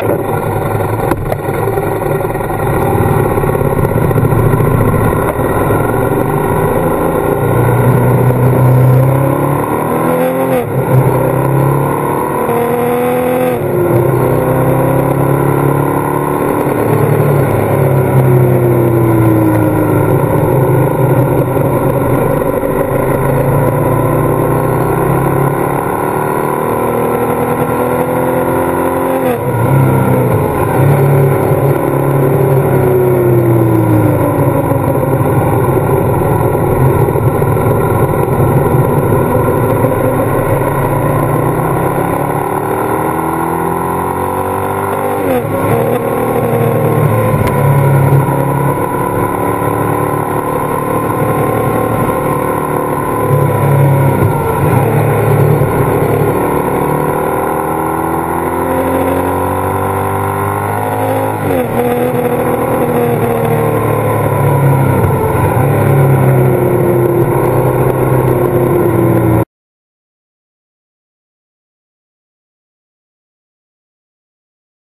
you